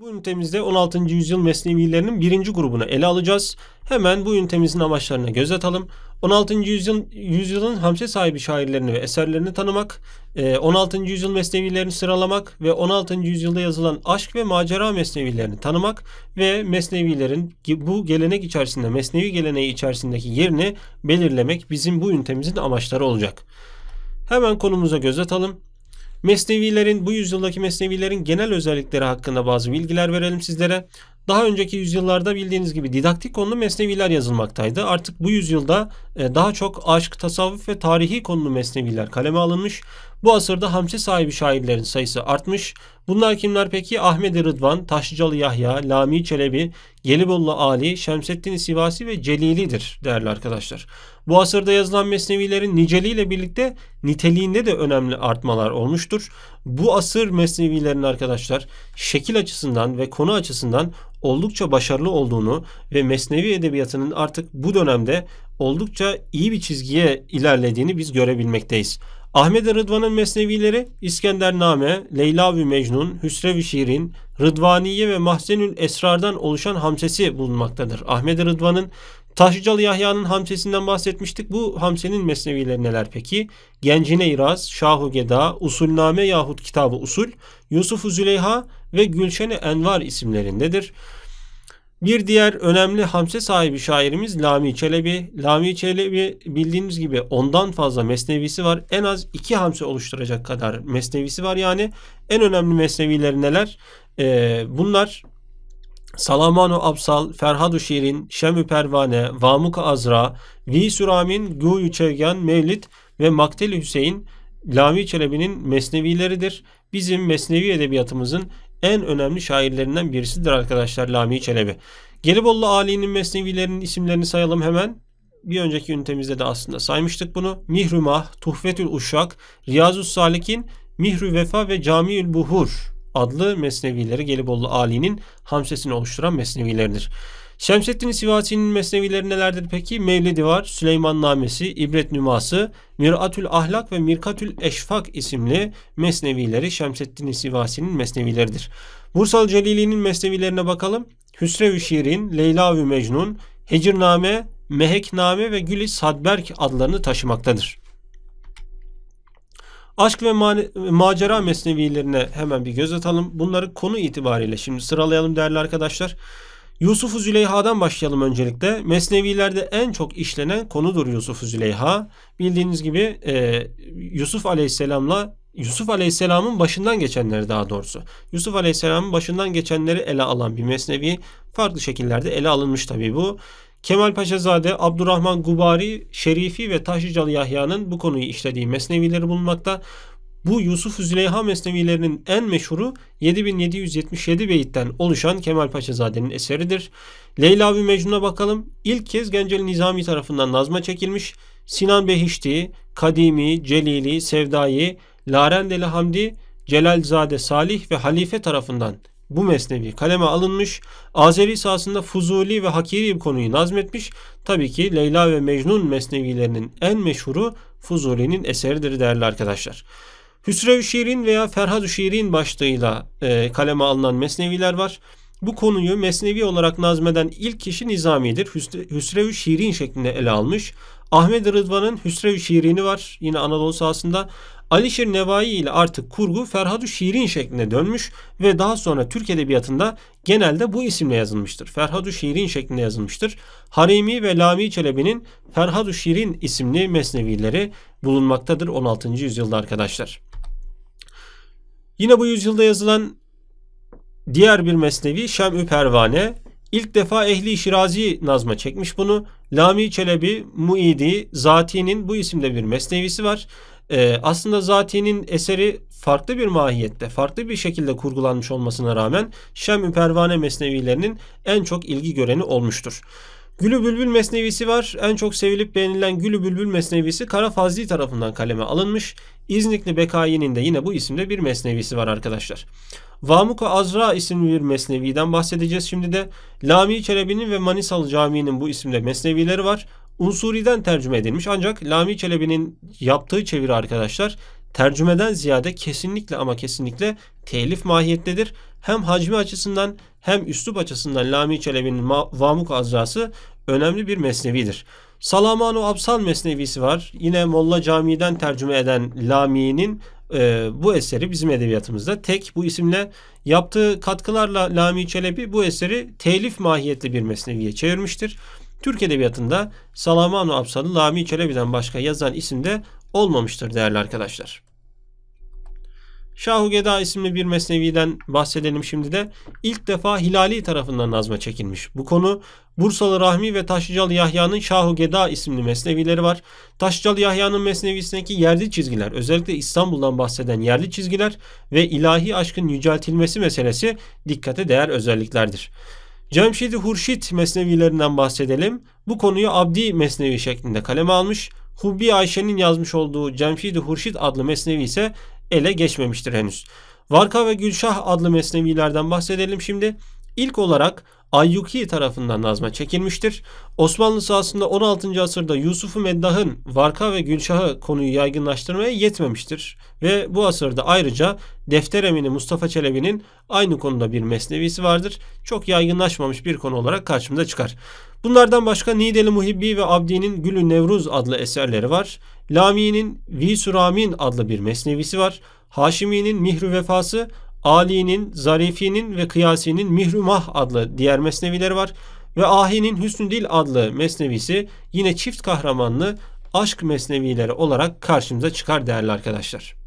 Bu ünitemizde 16. yüzyıl mesnevilerinin birinci grubunu ele alacağız. Hemen bu ünitemizin amaçlarına göz atalım. 16. yüzyıl, yüzyılın hamse sahibi şairlerini ve eserlerini tanımak, 16. E, yüzyıl mesnevilerini sıralamak ve 16. yüzyılda yazılan aşk ve macera mesnevilerini tanımak ve mesnevilerin bu gelenek içerisinde, mesnevi geleneği içerisindeki yerini belirlemek bizim bu ünitemizin amaçları olacak. Hemen konumuza göz atalım. Mesnevilerin bu yüzyıldaki Mesnevilerin genel özellikleri hakkında bazı bilgiler verelim sizlere. Daha önceki yüzyıllarda bildiğiniz gibi didaktik konulu mesneviler yazılmaktaydı. Artık bu yüzyılda e, daha çok aşk, tasavvuf ve tarihi konulu mesneviler kaleme alınmış. Bu asırda hamse sahibi şairlerin sayısı artmış. Bunlar kimler peki? Ahmet Rıdvan, Taşlıcalı Yahya, Lami Çelebi, Gelibolu Ali, Şemseddin Sivasi ve Celili'dir değerli arkadaşlar. Bu asırda yazılan mesnevilerin niceliğiyle birlikte niteliğinde de önemli artmalar olmuştur. Bu asır mesnevilerin arkadaşlar şekil açısından ve konu açısından oldukça başarılı olduğunu ve mesnevi edebiyatının artık bu dönemde oldukça iyi bir çizgiye ilerlediğini biz görebilmekteyiz. Ahmet Rıdvan'ın mesnevileri İskendername, Leyla ve Mecnun, Hüsrev-i Şirin, Rıdvaniye ve Mahzenül Esrar'dan oluşan hamsesi bulunmaktadır. Ahmet Rıdvan'ın Taşlıcalı Yahya'nın hamsesinden bahsetmiştik. Bu hamsenin mesnevileri neler peki? Gencine İraz, Şahu Geda, Usulname yahut Kitabı Usul, Yusuf Züleyha ve Gülşen-i Envar isimlerindedir. Bir diğer önemli hamse sahibi şairimiz Lami Çelebi. Lami Çelebi bildiğiniz gibi ondan fazla mesnevisi var. En az iki hamse oluşturacak kadar mesnevisi var. Yani en önemli mesnevileri neler? Ee, bunlar Salamanu Absal, Ferhadu Şirin, Şemü Pervane, Vamuk Azra, Vi Süramin, Guyu Çevgen, Mevlid ve Makteli Hüseyin Lami Çelebi'nin mesnevileridir. Bizim mesnevi edebiyatımızın en önemli şairlerinden birisidir arkadaşlar Lami Çelebi. Gelibolu Ali'nin mesnevilerinin isimlerini sayalım hemen. Bir önceki ünitemizde de aslında saymıştık bunu. Mihrümah, Tuhfetül Uşak, Riyazus Salikin, Mihrü Vefa ve Camiül Buhur adlı mesnevileri Gelibolu Ali'nin hamsesini oluşturan mesnevileridir. Şemseddin Sivasi'nin mesnevileri nelerdir peki? Mevlidi var, Süleyman Namesi, İbret Nüması, Miratül Ahlak ve Mirkatül Eşfak isimli mesnevileri Şemseddin Sivasi'nin mesnevileridir. Bursal Celili'nin mesnevilerine bakalım. Hüsrev-i Şirin, Leyla ve Mecnun, Hecirname, Mehekname ve Güli Sadberk adlarını taşımaktadır. Aşk ve macera mesnevilerine hemen bir göz atalım. Bunları konu itibariyle şimdi sıralayalım değerli arkadaşlar. Yusuf-u Züleyha'dan başlayalım öncelikle. Mesnevilerde en çok işlenen konudur Yusuf-u Züleyha. Bildiğiniz gibi e, Yusuf Aleyhisselam'la Yusuf Aleyhisselam'ın başından geçenleri daha doğrusu. Yusuf Aleyhisselam'ın başından geçenleri ele alan bir mesnevi farklı şekillerde ele alınmış tabii bu. Kemal Paşazade, Abdurrahman Gubari, Şerifi ve Taşlıcalı Yahya'nın bu konuyu işlediği mesnevileri bulunmakta. Bu Yusuf Züleyha mesnevilerinin en meşhuru 7777 beyitten oluşan Kemal Paşazade'nin eseridir. Leyla ve Mecnun'a bakalım. İlk kez Genceli Nizami tarafından nazma çekilmiş. Sinan Behişti, Kadimi, Celili, Sevdai, Larendeli Hamdi, Celalzade Salih ve Halife tarafından bu mesnevi kaleme alınmış. Azeri sahasında Fuzuli ve Hakiri bir konuyu nazmetmiş. Tabii ki Leyla ve Mecnun mesnevilerinin en meşhuru Fuzuli'nin eseridir değerli arkadaşlar. Hüsrev Şirin veya Ferhad Şirin başlığıyla e, kaleme alınan mesneviler var. Bu konuyu mesnevi olarak nazmeden ilk kişi Nizami'dir. Hüsrev Şirin şeklinde ele almış. Ahmet Rıdvan'ın Hüsrev Şirin'i var yine Anadolu sahasında. Alişir Nevai ile artık kurgu Ferhad Şirin şeklinde dönmüş ve daha sonra Türk Edebiyatı'nda genelde bu isimle yazılmıştır. Ferhad Şirin şeklinde yazılmıştır. Harimi ve Lami Çelebi'nin Ferhad Şirin isimli mesnevileri bulunmaktadır 16. yüzyılda arkadaşlar. Yine bu yüzyılda yazılan diğer bir mesnevi Şem'ü Pervane. İlk defa Ehli Şirazi nazma çekmiş bunu. Lami Çelebi, Muidi, Zati'nin bu isimde bir mesnevisi var. Ee, aslında Zati'nin eseri farklı bir mahiyette, farklı bir şekilde kurgulanmış olmasına rağmen Şem-ü Pervane mesnevilerinin en çok ilgi göreni olmuştur. Gülü Bülbül Mesnevisi var. En çok sevilip beğenilen Gülü Bülbül Mesnevisi Kara Fazli tarafından kaleme alınmış. İznikli Bekai'nin de yine bu isimde bir mesnevisi var arkadaşlar. Vamuka Azra isimli bir mesneviden bahsedeceğiz şimdi de. Lami Çelebi'nin ve Manisalı Camii'nin bu isimde mesnevileri var. Unsuri'den tercüme edilmiş ancak Lami Çelebi'nin yaptığı çeviri arkadaşlar tercümeden ziyade kesinlikle ama kesinlikle telif mahiyettedir. Hem hacmi açısından hem üslup açısından Lami Çelebi'nin Vamuk Azrası önemli bir mesnevidir. Salamanu Absal mesnevisi var. Yine Molla Camii'den tercüme eden Lami'nin e, bu eseri bizim edebiyatımızda tek bu isimle yaptığı katkılarla Lami Çelebi bu eseri telif mahiyetli bir mesneviye çevirmiştir. Türk Edebiyatı'nda Salamanu Absal'ı Lami Çelebi'den başka yazan isim de olmamıştır değerli arkadaşlar. Şahu Geda isimli bir mesneviden bahsedelim şimdi de. İlk defa Hilali tarafından nazma çekilmiş. Bu konu Bursalı Rahmi ve Taşlıcalı Yahya'nın Şahu Geda isimli mesnevileri var. Taşlıcalı Yahya'nın mesnevisindeki yerli çizgiler, özellikle İstanbul'dan bahseden yerli çizgiler ve ilahi aşkın yüceltilmesi meselesi dikkate değer özelliklerdir. Cemşid-i Hurşit mesnevilerinden bahsedelim. Bu konuyu Abdi mesnevi şeklinde kaleme almış. Hubbi Ayşe'nin yazmış olduğu Cemşid-i Hurşit adlı mesnevi ise ele geçmemiştir henüz. Varka ve Gülşah adlı mesnevilerden bahsedelim şimdi. İlk olarak Ayyuki tarafından nazma çekilmiştir. Osmanlı sahasında 16. asırda Yusuf-u Meddah'ın Varka ve Gülşah'ı konuyu yaygınlaştırmaya yetmemiştir. Ve bu asırda ayrıca Defter Emini Mustafa Çelebi'nin aynı konuda bir mesnevisi vardır. Çok yaygınlaşmamış bir konu olarak karşımıza çıkar. Bunlardan başka Nideli Muhibbi ve Abdi'nin Gülü Nevruz adlı eserleri var. Lami'nin Visuramin adlı bir mesnevisi var. Haşimi'nin Mihrü Vefası, Ali'nin, Zarifi'nin ve Kıyasi'nin Mihrumah adlı diğer mesnevileri var. Ve Ahi'nin Hüsnü Dil adlı mesnevisi yine çift kahramanlı aşk mesnevileri olarak karşımıza çıkar değerli arkadaşlar.